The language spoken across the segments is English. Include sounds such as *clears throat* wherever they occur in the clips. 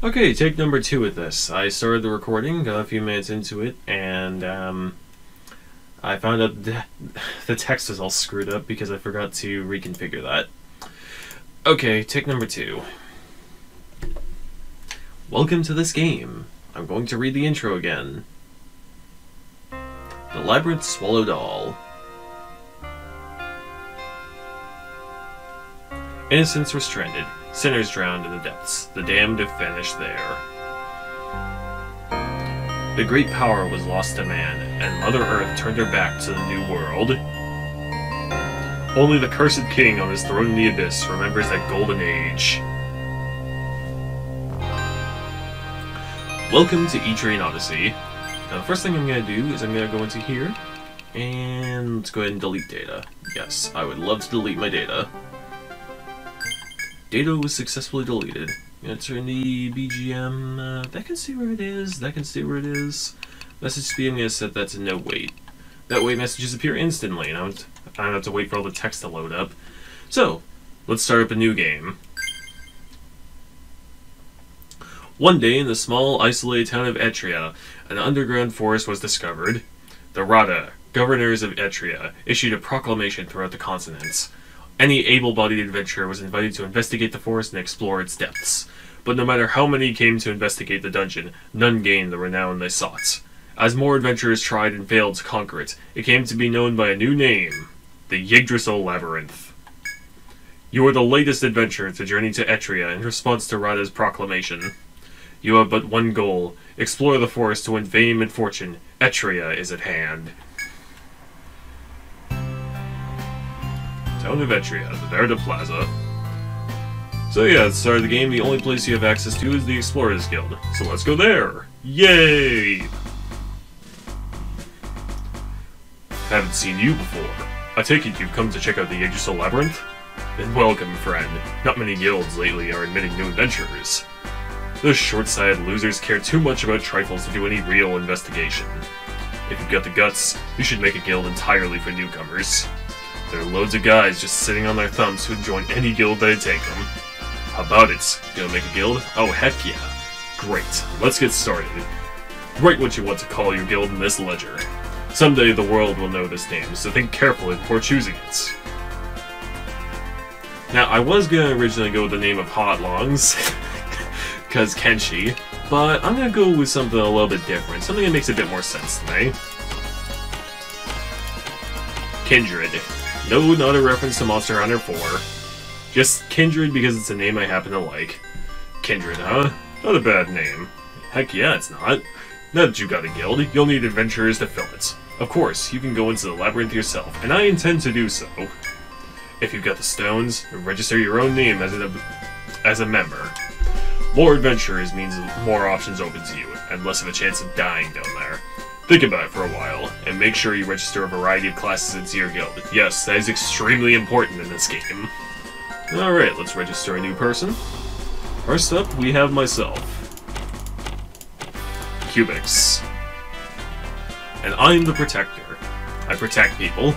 Okay, take number two with this. I started the recording, got a few minutes into it, and um, I found out *laughs* the, text was all screwed up because I forgot to reconfigure that. Okay, take number two. Welcome to this game. I'm going to read the intro again. The labyrinth swallowed all. Innocents were stranded, sinners drowned in the depths, the damned have vanished there. The great power was lost to man, and Mother Earth turned her back to the new world. Only the cursed king on his throne in the abyss remembers that golden age. Welcome to Etrian Odyssey. Now, the first thing I'm going to do is I'm going to go into here, and let's go ahead and delete data. Yes, I would love to delete my data. Data was successfully deleted. Gonna turn the BGM. Uh, that can see where it is. That can see where it is. Message speed. I'm gonna set that to no wait. That way, messages appear instantly, and I don't, I don't have to wait for all the text to load up. So, let's start up a new game. One day, in the small, isolated town of Etria, an underground forest was discovered. The Rada, governors of Etria, issued a proclamation throughout the continent. Any able-bodied adventurer was invited to investigate the forest and explore its depths. But no matter how many came to investigate the dungeon, none gained the renown they sought. As more adventurers tried and failed to conquer it, it came to be known by a new name, the Yggdrasil Labyrinth. You are the latest adventurer to journey to Etria in response to Rada's proclamation. You have but one goal, explore the forest to win fame and fortune. Etria is at hand. Town of Etria, the Verda Plaza. So yeah, at the start of the game, the only place you have access to is the Explorers Guild. So let's go there! Yay! Haven't seen you before. I take it you've come to check out the Yggdrasil Labyrinth? Then welcome, friend. Not many guilds lately are admitting new adventurers. Those short-sighted losers care too much about trifles to do any real investigation. If you've got the guts, you should make a guild entirely for newcomers. There are loads of guys just sitting on their thumbs who'd join any guild that'd take them. How about it? Gonna make a guild? Oh, heck yeah. Great, let's get started. Write what you want to call your guild in this ledger. Someday the world will know this name, so think carefully before choosing it. Now, I was gonna originally go with the name of Hot Longs, because *laughs* Kenshi, but I'm gonna go with something a little bit different, something that makes a bit more sense to me. Kindred. No, not a reference to Monster Hunter 4. Just Kindred because it's a name I happen to like. Kindred, huh? Not a bad name. Heck yeah, it's not. Now that you've got a guild, you'll need adventurers to fill it. Of course, you can go into the labyrinth yourself, and I intend to do so. If you've got the stones, register your own name as a, as a member. More adventurers means more options open to you, and less of a chance of dying down there. Think about it for a while, and make sure you register a variety of classes into your guild. Yes, that is extremely important in this game. Alright, let's register a new person. First up, we have myself. Cubix. And I'm the Protector. I protect people.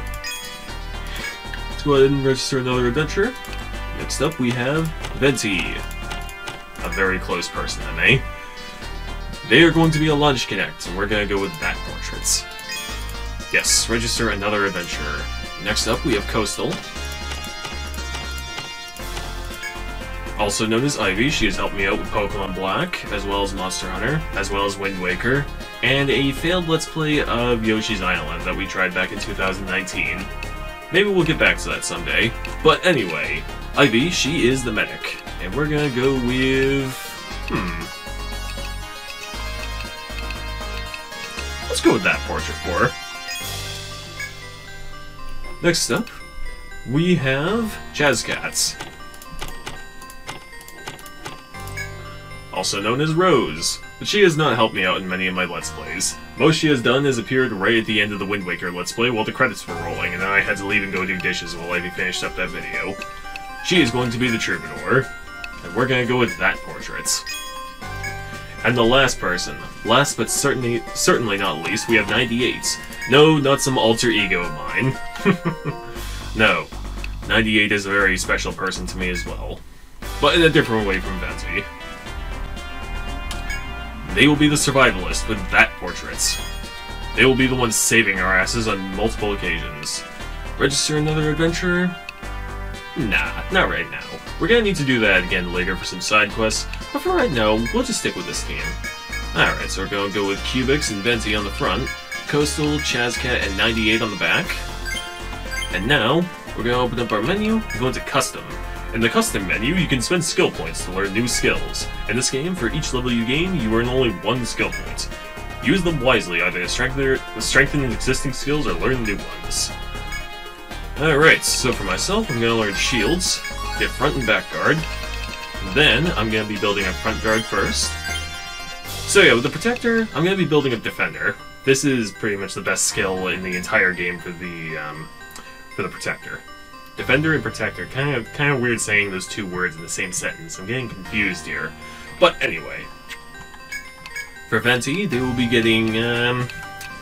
Let's go ahead and register another adventure. Next up, we have Venti. A very close person to me. They are going to be a Landsknecht, and we're going to go with that portraits. Yes, register another adventurer. Next up, we have Coastal. Also known as Ivy, she has helped me out with Pokemon Black, as well as Monster Hunter, as well as Wind Waker, and a failed Let's Play of Yoshi's Island that we tried back in 2019. Maybe we'll get back to that someday. But anyway, Ivy, she is the medic, and we're gonna go with... Hmm... Let's go with that portrait for her. Next up, we have Jazzcats. Also known as Rose, but she has not helped me out in many of my Let's Plays. Most she has done is appeared right at the end of the Wind Waker Let's Play while the credits were rolling, and then I had to leave and go do dishes while I finished up that video. She is going to be the Troubadour, and we're gonna go with that portrait. And the last person, last but certainly certainly not least, we have 98. No, not some alter ego of mine. *laughs* no, 98 is a very special person to me as well. But in a different way from Venti. They will be the survivalists with that portraits. They will be the ones saving our asses on multiple occasions. Register another adventure? Nah, not right now. We're gonna need to do that again later for some side quests, but for right now, we'll just stick with this game. Alright, so we're gonna go with Cubix and Venti on the front, Coastal, Chazcat, and 98 on the back. And now, we're gonna open up our menu and go into Custom. In the Custom menu, you can spend skill points to learn new skills. In this game, for each level you gain, you earn only one skill point. Use them wisely, either to strengthen, strengthen existing skills or learn new ones. Alright, so for myself, I'm gonna learn shields, get front and back guard. Then, I'm gonna be building a front guard first. So yeah, with the Protector, I'm gonna be building a Defender. This is pretty much the best skill in the entire game for the, um, for the Protector. Defender and Protector, kind of kind of weird saying those two words in the same sentence. I'm getting confused here. But anyway. For Venti, they will be getting, um,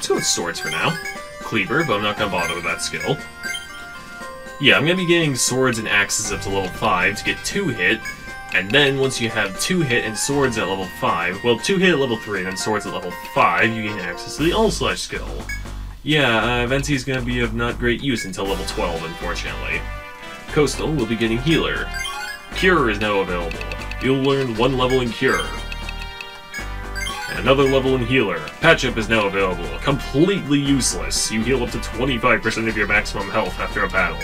two swords for now. Cleaver, but I'm not gonna bother with that skill. Yeah, I'm gonna be getting swords and axes up to level 5 to get 2 hit, and then once you have 2 hit and swords at level 5, well, 2 hit at level 3 and then swords at level 5, you gain access to the All Slash skill. Yeah, uh, is gonna be of not great use until level 12, unfortunately. Coastal will be getting Healer. Cure is now available. You'll learn one level in Cure. Another level in Healer. Patch Up is now available. Completely useless. You heal up to 25% of your maximum health after a battle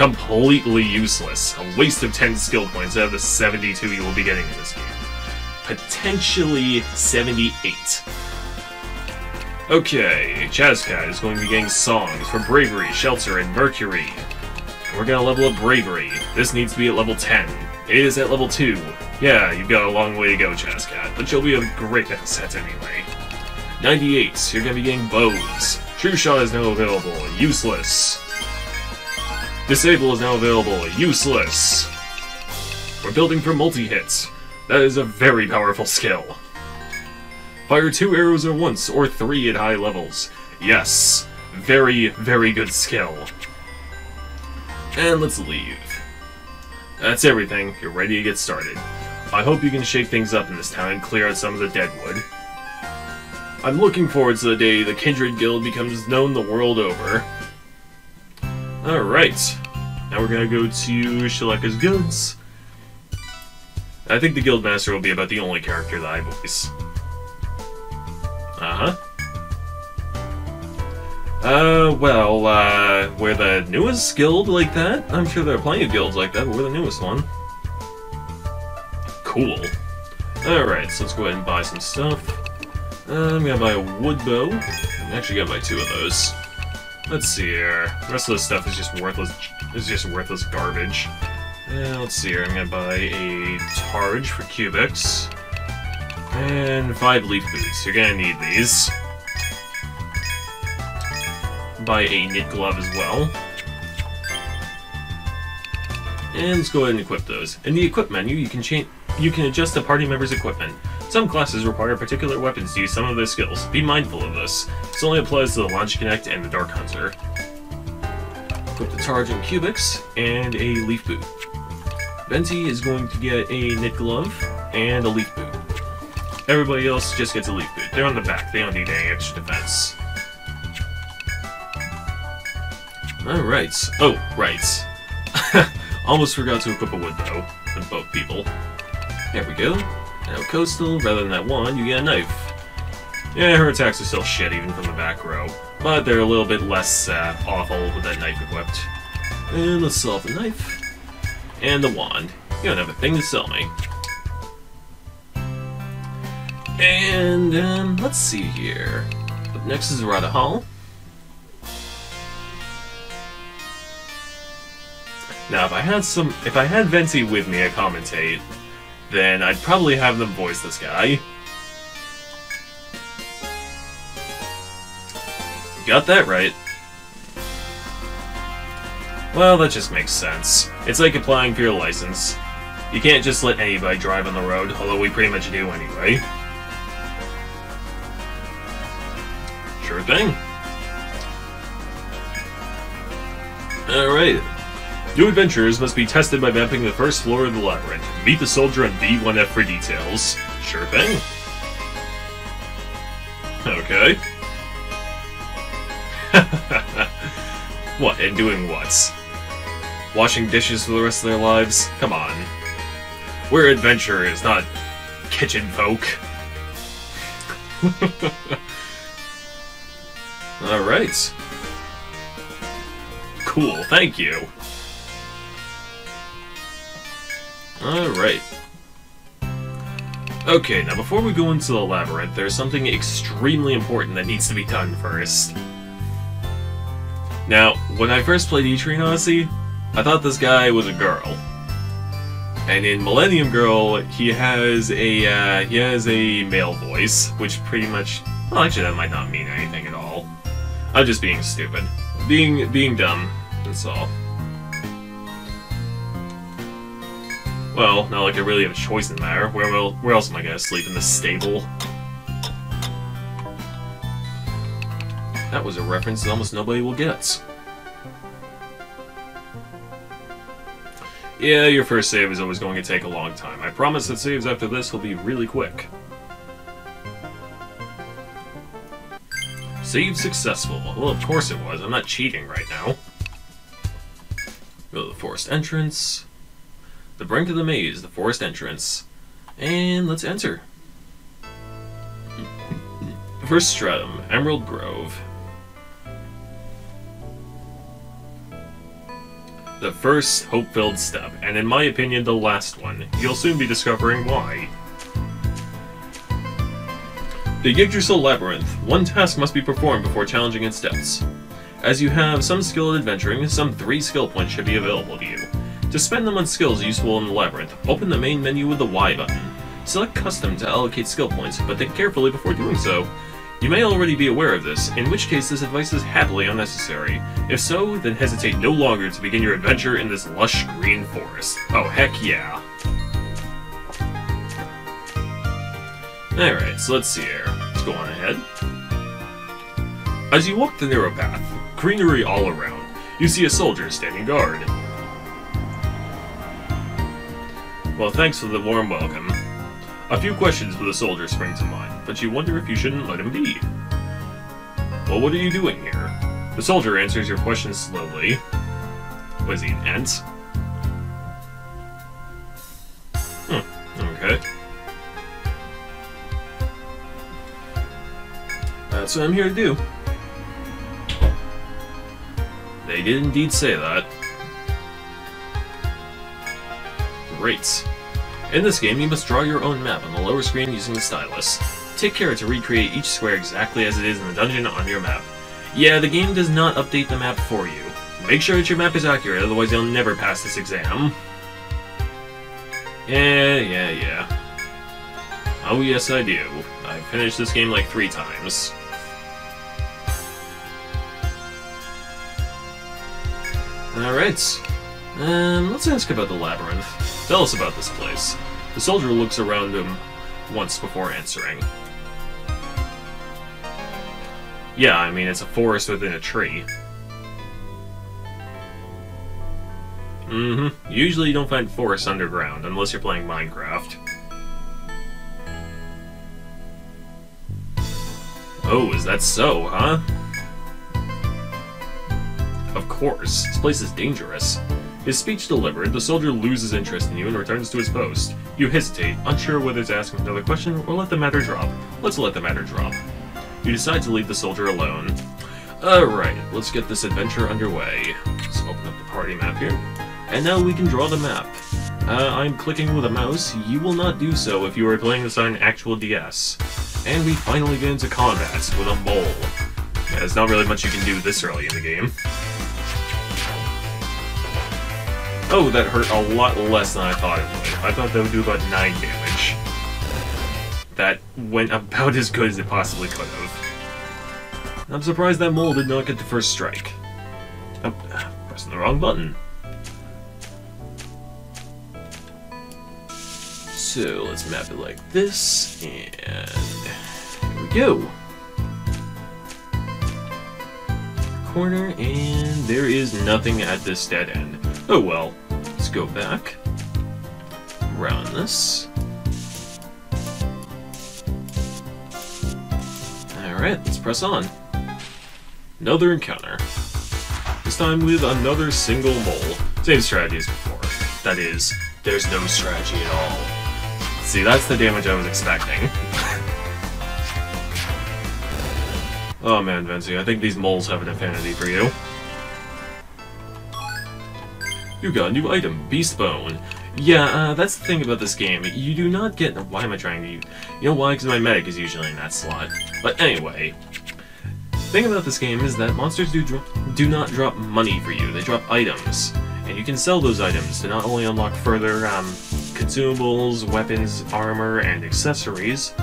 completely useless. A waste of 10 skill points out of the 72 you will be getting in this game. Potentially 78. Okay, Chazcat is going to be getting songs for Bravery, Shelter, and Mercury. We're gonna level up Bravery. This needs to be at level 10. It is at level 2. Yeah, you've got a long way to go, Chazcat, but you'll be a great asset anyway. 98, you're gonna be getting bows. True Shot is now available. Useless. Disable is now available. Useless. We're building for multi-hits. That is a very powerful skill. Fire two arrows at once, or three at high levels. Yes. Very, very good skill. And let's leave. That's everything. You're ready to get started. I hope you can shake things up in this town and clear out some of the deadwood. I'm looking forward to the day the Kindred Guild becomes known the world over. Alright. Now we're gonna go to Shilleka's Guilds. I think the Guildmaster will be about the only character that I voice. Uh-huh. Uh, well, uh, we're the newest guild like that. I'm sure there are plenty of guilds like that, but we're the newest one. Cool. Alright, so let's go ahead and buy some stuff. Uh, I'm gonna buy a wood bow. I'm actually gonna buy two of those. Let's see here. The rest of this stuff is just worthless. Is just worthless garbage. Uh, let's see here. I'm gonna buy a Targe for Cubix. And five leaf boots. You're gonna need these. Buy a knit glove as well. And let's go ahead and equip those. In the equip menu, you can change. You can adjust the party member's equipment. Some classes require particular weapons to use some of their skills. Be mindful of this. This only applies to the Landsknecht and the Dark Hunter. Equip the and Cubix, and a Leaf Boot. Venti is going to get a Knit Glove and a Leaf Boot. Everybody else just gets a Leaf Boot. They're on the back, they don't need any extra defense. Alright. Oh, right. *laughs* Almost forgot to equip a wood bow both people. There we go. Now Coastal, rather than that wand, you get a knife. Yeah, her attacks are still shit even from the back row, but they're a little bit less uh, awful with that knife equipped. And let's sell the knife. And the wand. You don't have a thing to sell me. And, um, let's see here. Up next is Rada Hall. Now, if I had some, if I had Venti with me to commentate, then I'd probably have them voice this guy. Got that right. Well, that just makes sense. It's like applying for your license. You can't just let anybody drive on the road, although we pretty much do anyway. Sure thing. Alright. New adventurers must be tested by mapping the first floor of the labyrinth. Meet the soldier on B1F for details. Sure thing. Okay. *laughs* what, and doing what? Washing dishes for the rest of their lives? Come on. We're adventurers, not kitchen folk. *laughs* Alright. Cool, thank you. Alright. Okay, now before we go into the labyrinth, there's something extremely important that needs to be done first. Now, when I first played Etrian Odyssey, I thought this guy was a girl. And in Millennium Girl, he has a uh, he has a male voice, which pretty much well, actually that might not mean anything at all. I'm just being stupid, being being dumb. That's all. Well, not like I really have a choice in the matter. Where will where else am I gonna sleep in the stable? That was a reference that almost nobody will get. Yeah, your first save is always going to take a long time. I promise that saves after this will be really quick. Save successful. Well, of course it was. I'm not cheating right now. Go to the forest entrance. The brink of the maze, the forest entrance. And let's enter. First stratum, Emerald Grove. The first hope-filled step, and in my opinion the last one. You'll soon be discovering why. The Yggdrasil Labyrinth. One task must be performed before challenging its depths. As you have some skill at adventuring, some 3 skill points should be available to you. To spend them on skills useful in the labyrinth, open the main menu with the Y button. Select Custom to allocate skill points, but think carefully before doing so. You may already be aware of this, in which case this advice is happily unnecessary. If so, then hesitate no longer to begin your adventure in this lush green forest. Oh, heck yeah. Alright, so let's see here. Let's go on ahead. As you walk the narrow path, greenery all around, you see a soldier standing guard. Well, thanks for the warm welcome. A few questions for the soldier spring to mind but you wonder if you shouldn't let him be. Well, what are you doing here? The soldier answers your question slowly. Was he an ant? Hmm, okay. That's what I'm here to do. They did indeed say that. Great. In this game, you must draw your own map on the lower screen using the stylus. Take care to recreate each square exactly as it is in the dungeon on your map. Yeah, the game does not update the map for you. Make sure that your map is accurate, otherwise you'll never pass this exam. Yeah, yeah, yeah. Oh yes I do. I've finished this game like three times. Alright. Um, let's ask about the labyrinth. Tell us about this place. The soldier looks around him once before answering. Yeah, I mean, it's a forest within a tree. Mm-hmm. Usually you don't find forests underground, unless you're playing Minecraft. Oh, is that so, huh? Of course. This place is dangerous. His speech delivered, the soldier loses interest in you and returns to his post. You hesitate, unsure whether to ask him another question or let the matter drop. Let's let the matter drop. You decide to leave the soldier alone. Alright, let's get this adventure underway. Let's open up the party map here. And now we can draw the map. Uh, I'm clicking with a mouse. You will not do so if you are playing this on an actual DS. And we finally get into combat with a mole. Yeah, there's not really much you can do this early in the game. Oh, that hurt a lot less than I thought it would. I thought that would do about 9 damage that went about *laughs* as good as it possibly could have. I'm surprised that mole did not get the first strike. Oh, *sighs* pressing the wrong button. So let's map it like this, and here we go. Corner, and there is nothing at this dead end. Oh well, go back. Around this. Alright, let's press on. Another encounter. This time with another single mole. Same strategy as before. That is, there's no strategy at all. See, that's the damage I was expecting. *laughs* oh man, Venti, I think these moles have an affinity for you. You got a new item, Beast Bone. Yeah, uh, that's the thing about this game. You do not get... Why am I trying to... You know why? Because my medic is usually in that slot. But anyway, thing about this game is that monsters do do not drop money for you. They drop items. And you can sell those items to not only unlock further um, consumables, weapons, armor, and accessories,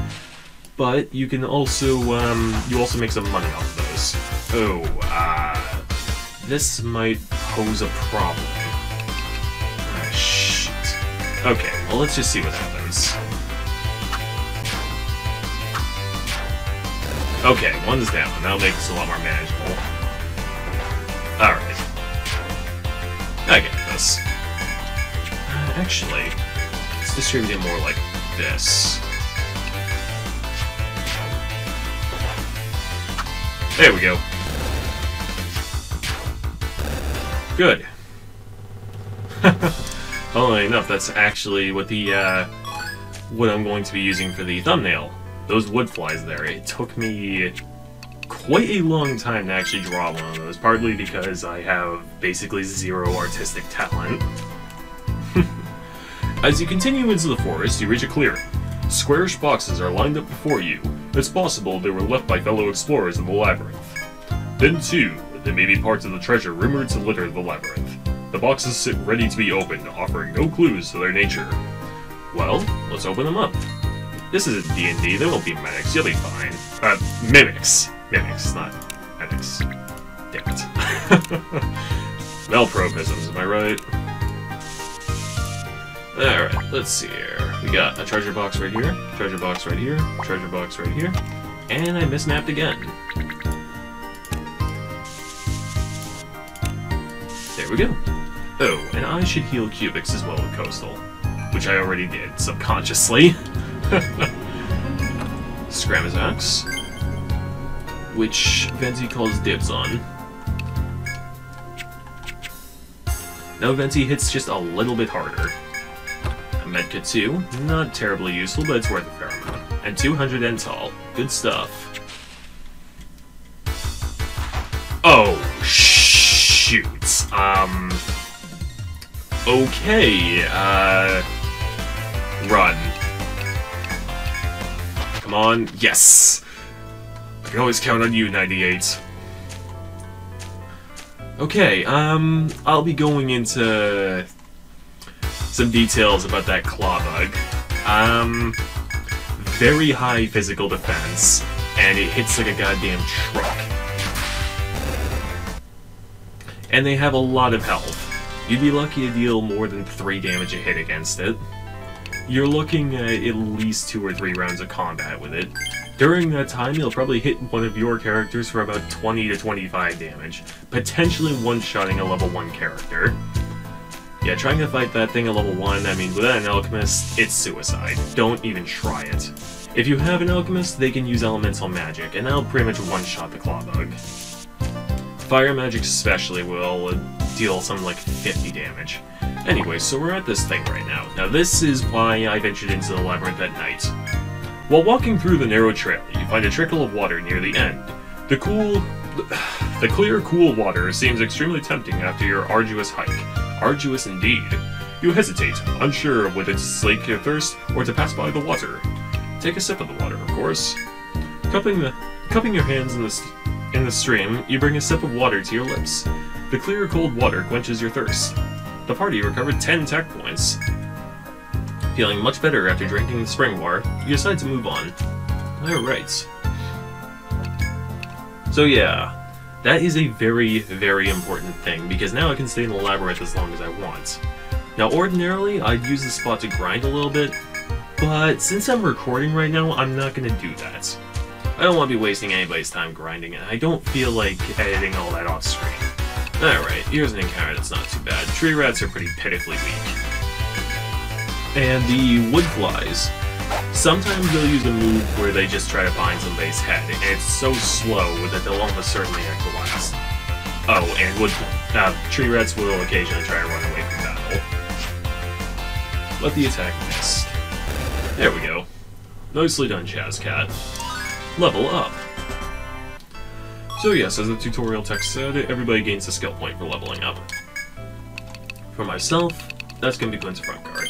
but you can also, um, you also make some money off of those. Oh, uh, this might pose a problem. Okay, well let's just see what happens. Okay, one's down. That'll make this a lot more manageable. Alright. I get this. Uh, actually, let's distribute it more like this. There we go. Good. *laughs* Funnily enough, that's actually what the, uh, what I'm going to be using for the thumbnail. Those wood flies there. It took me quite a long time to actually draw one of those, partly because I have basically zero artistic talent. *laughs* As you continue into the forest, you reach a clearing. Squarish boxes are lined up before you. It's possible they were left by fellow explorers in the labyrinth. Then, too, they may be parts of the treasure rumored to litter the labyrinth. The boxes sit ready to be opened, offering no clues to their nature. Well, let's open them up. This is a D&D, there won't be medics, you'll be fine. Uh, mimics. Mimics, not medics. Damn it. *laughs* Malpropisms, am I right? Alright, let's see here. We got a treasure box right here, treasure box right here, treasure box right here, and I mismapped again. There we go. Oh, and I should heal Cubix as well with Coastal, which I already did, subconsciously. *laughs* Scramasax, which Venti calls dibs on. Now Venti hits just a little bit harder. A medkit too, not terribly useful, but it's worth a fair amount. And 200 Ental, good stuff. Oh, shoot. Um... Okay, uh... Run. Come on. Yes! I can always count on you, 98. Okay, um, I'll be going into some details about that claw bug. Um, very high physical defense, and it hits like a goddamn truck. And they have a lot of health. You'd be lucky to deal more than 3 damage a hit against it. You're looking at at least 2 or 3 rounds of combat with it. During that time, you'll probably hit one of your characters for about 20 to 25 damage, potentially one-shotting a level 1 character. Yeah, trying to fight that thing at level 1, I mean, without an alchemist, it's suicide. Don't even try it. If you have an alchemist, they can use elemental magic, and that'll pretty much one-shot the claw bug. Fire magic especially will deal something like 50 damage. Anyway, so we're at this thing right now. Now this is why I ventured into the labyrinth at night. While walking through the narrow trail, you find a trickle of water near the end. The cool... *sighs* The clear, cool water seems extremely tempting after your arduous hike. Arduous indeed. You hesitate, unsure whether to slake your thirst or to pass by the water. Take a sip of the water, of course. Cupping, the, cupping your hands in the, in the stream, you bring a sip of water to your lips. The clear, cold water quenches your thirst. The party recovered 10 tech points. Feeling much better after drinking the spring water, you decide to move on. Alright. So yeah, that is a very, very important thing, because now I can stay in the labyrinth as long as I want. Now ordinarily, I'd use this spot to grind a little bit, but since I'm recording right now, I'm not going to do that. I don't want to be wasting anybody's time grinding, and I don't feel like editing all that off screen. Alright, here's an encounter that's not too bad. Tree rats are pretty pitifully weak. And the wood flies Sometimes they'll use a move where they just try to bind somebody's head, and it's so slow that they'll almost certainly last. Oh, and wood, uh, tree rats will occasionally try to run away from battle. But the attack missed. There we go. Nicely done, Chazcat. Level up. So yes, as the tutorial text said, everybody gains a skill point for leveling up. For myself, that's going to be Gwen's front guard.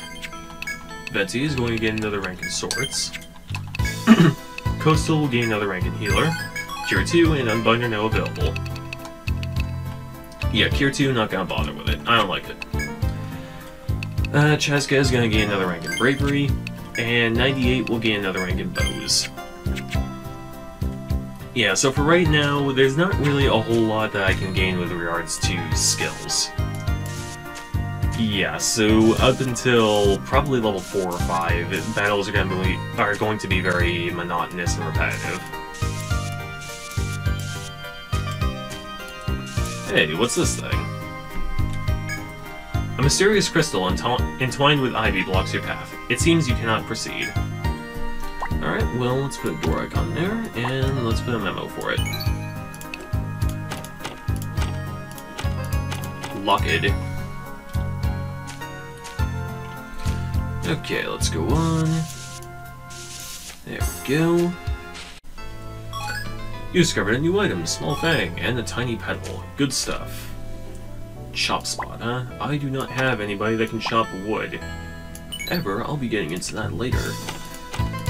Betsy is going to gain another rank in Swords. *clears throat* Coastal will gain another rank in Healer. Cure 2 and Unbind are now available. Yeah, Cure 2, not gonna bother with it. I don't like it. Uh, Chazka is gonna gain another rank in Bravery, and 98 will gain another rank in Bows. Yeah, so for right now, there's not really a whole lot that I can gain with regards to skills. Yeah, so up until probably level 4 or 5, battles are going to be, are going to be very monotonous and repetitive. Hey, what's this thing? A mysterious crystal entwined with ivy blocks your path. It seems you cannot proceed. Alright, well, let's put a on there, and let's put a memo for it. Locked. Okay, let's go on. There we go. You discovered a new item, Small Fang, and a tiny petal. Good stuff. Chop spot, huh? I do not have anybody that can chop wood. Ever, I'll be getting into that later.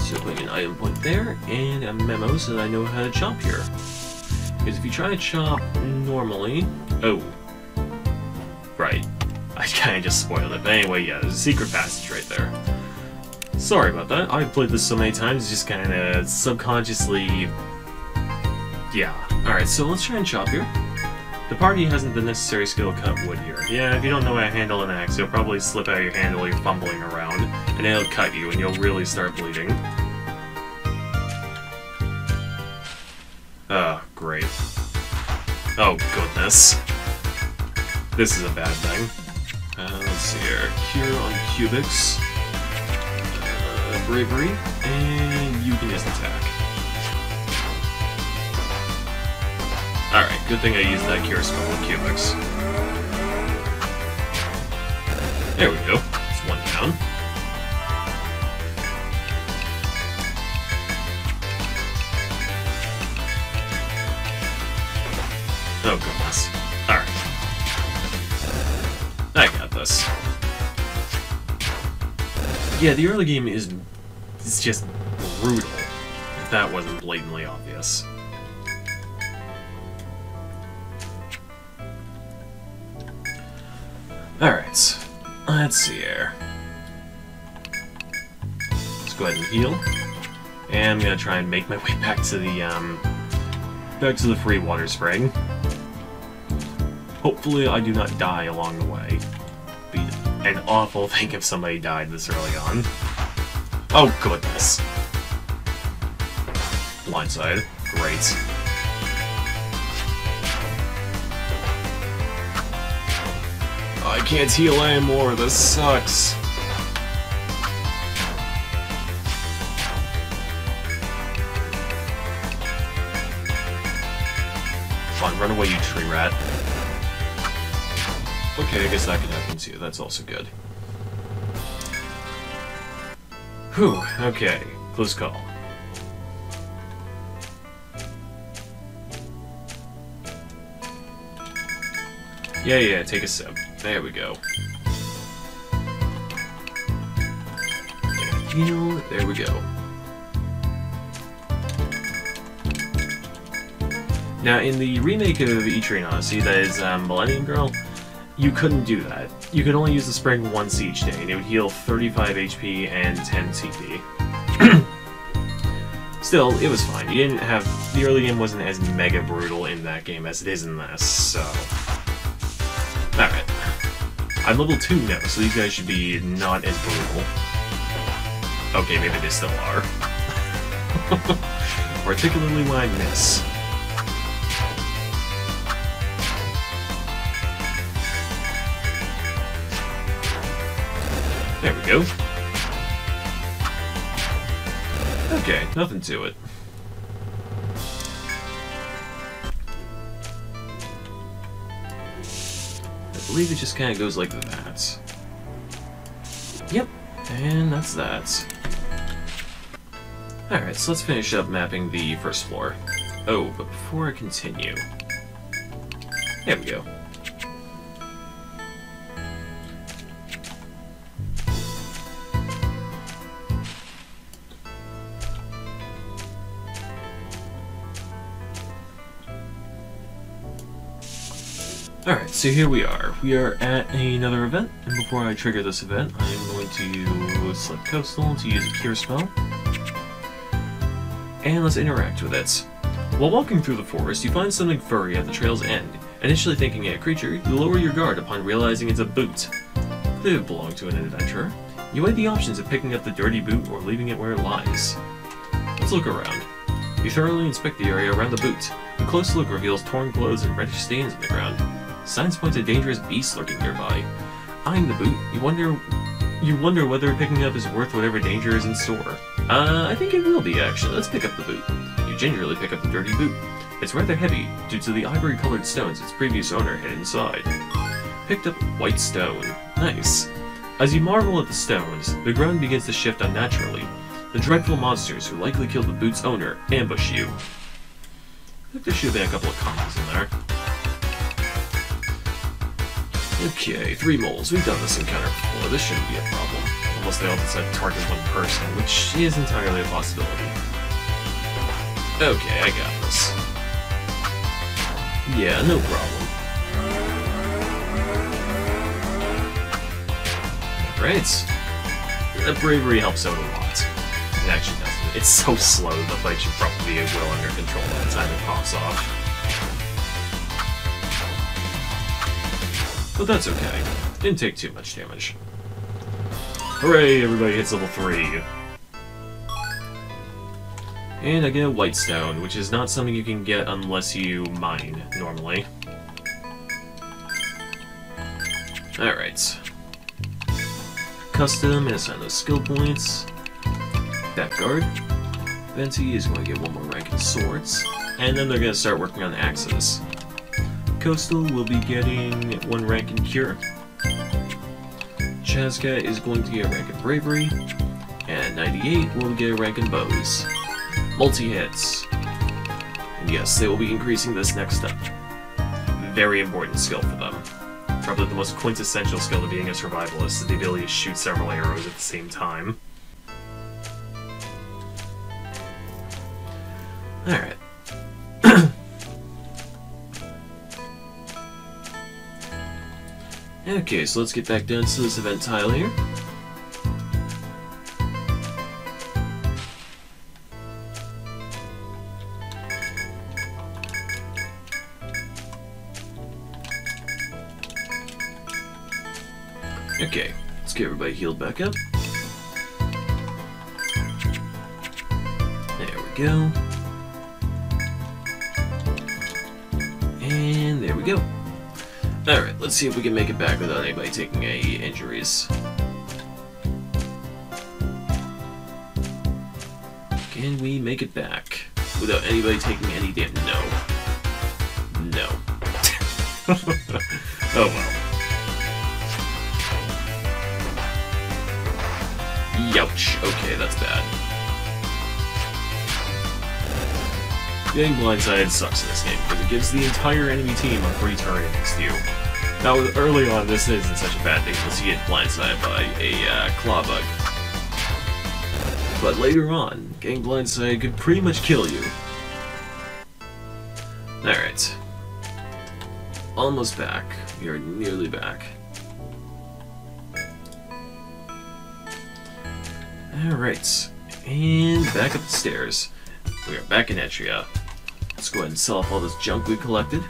So putting an item point there, and a memo so that I know how to chop here. Because if you try to chop normally... Oh. Right. *laughs* I kinda just spoiled it, but anyway, yeah, there's a secret passage right there. Sorry about that, I've played this so many times, just kinda subconsciously... Yeah. Alright, so let's try and chop here. The party hasn't the necessary skill to cut wood here. Yeah, if you don't know how to handle an axe, you'll probably slip out of your hand while you're fumbling around, and it'll cut you, and you'll really start bleeding. Oh, great. Oh, goodness. This is a bad thing. Uh, let's see here. Cure on Cubix. Uh, bravery. And you can just attack. Alright, good thing I used that cure spell on Cubix. There we go. It's one down. Oh goodness. Alright. I got this. Yeah, the early game is, is just brutal, if that wasn't blatantly obvious. Alright, let's see here. Let's go ahead and heal. And I'm gonna try and make my way *laughs* back to the, um, back to the free water spring. Hopefully I do not die along the way. Be an awful *laughs* thing if somebody died this early on. Oh goodness. Blindside. Great. I can't heal anymore, this sucks. Run away, you tree rat. Okay, I guess that can happen too, that's also good. Whew, okay, close call. Yeah, yeah, take a sip. There we go. There we go. Now, in the remake of Etrian Odyssey, that is um, Millennium Girl, you couldn't do that. You could only use the spring once each day, and it would heal 35 HP and 10 CP. *clears throat* Still, it was fine. You didn't have... The early game wasn't as mega brutal in that game as it is in this, so... Alright. I'm level 2 now, so these guys should be not as brutal. Okay, maybe they still are. *laughs* Particularly when I miss. There we go. Okay, nothing to it. I believe it just kind of goes like that. Yep, and that's that. Alright, so let's finish up mapping the first floor. Oh, but before I continue... There we go. So here we are. We are at another event, and before I trigger this event, I'm going to select Coastal to use a Cure spell. And let's interact with it. While walking through the forest, you find something furry at the trail's end. Initially thinking it a creature, you lower your guard upon realizing it's a boot. Could have belonged to an adventurer. You weigh the options of picking up the dirty boot or leaving it where it lies. Let's look around. You thoroughly inspect the area around the boot. A close look reveals torn clothes and reddish stains on the ground. Signs point to dangerous beasts lurking nearby. Eyeing the boot, you wonder you wonder whether picking up is worth whatever danger is in store. Uh, I think it will be, actually. Let's pick up the boot. You gingerly pick up the dirty boot. It's rather heavy, due to the ivory-colored stones its previous owner had inside. Picked up white stone. Nice. As you marvel at the stones, the ground begins to shift unnaturally. The dreadful monsters who likely killed the boot's owner ambush you. Think there should have been a couple of combos in there. Okay, three moles. We've done this encounter before. This shouldn't be a problem. Unless they all decide to target one person, which is entirely a possibility. Okay, I got this. Yeah, no problem. Great. The bravery helps out a lot. It actually doesn't. It's so slow, the fight should probably be well under control by the time it pops off. But that's okay. Didn't take too much damage. Hooray, everybody hits level 3. And I get a white stone, which is not something you can get unless you mine, normally. Alright. Custom and assign those skill points. That guard. Venti is going to get one more rank in swords. And then they're going to start working on the axes. Coastal will be getting one rank in Cure. Chazka is going to get a rank in Bravery. And 98 will get a rank in Bows. Multi-hits. And yes, they will be increasing this next up. Very important skill for them. Probably the most quintessential skill to being a survivalist is the ability to shoot several arrows at the same time. Alright. Okay, so let's get back down to this event tile here. Okay, let's get everybody healed back up. There we go. And there we go. Alright, let's see if we can make it back without anybody taking any injuries. Can we make it back without anybody taking any damage? No. No. *laughs* oh well. Youch. Okay, that's bad. Getting blindsided sucks in this game, because it gives the entire enemy team a free turn against you. Now, early on, this isn't such a bad thing because you get blindsided by a uh, claw bug. But later on, getting blindsided could pretty much kill you. Alright. Almost back. We are nearly back. Alright. And back up the stairs. We are back in Etria. Let's go ahead and sell off all this junk we collected.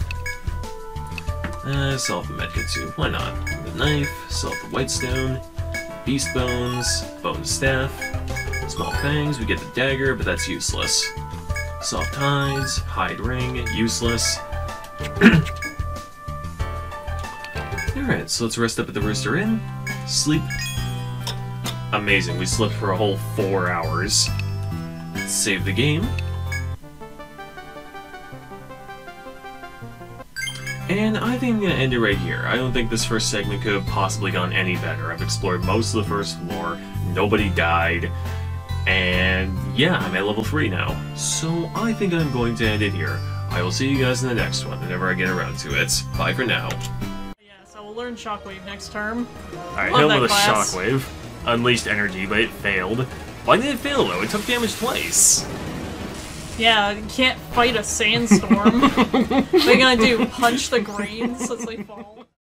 Uh, sell off the too. Why not? The knife, sell off the white stone, beast bones, bone staff, small fangs, we get the dagger, but that's useless. Soft hides, hide ring, useless. *clears throat* Alright, so let's rest up at the Rooster Inn. Sleep. Amazing, we slept for a whole four hours. Save the game. And I think I'm gonna end it right here. I don't think this first segment could have possibly gone any better. I've explored most of the first floor, nobody died, and yeah, I'm at level 3 now. So I think I'm going to end it here. I will see you guys in the next one, whenever I get around to it. Bye for now. Yeah, so we'll learn Shockwave next term. Alright, hit with a shockwave. Unleashed energy, but it failed. Why did it fail though? It took damage twice. Yeah, you can't fight a sandstorm. what are you gonna do? Punch the grains as they fall?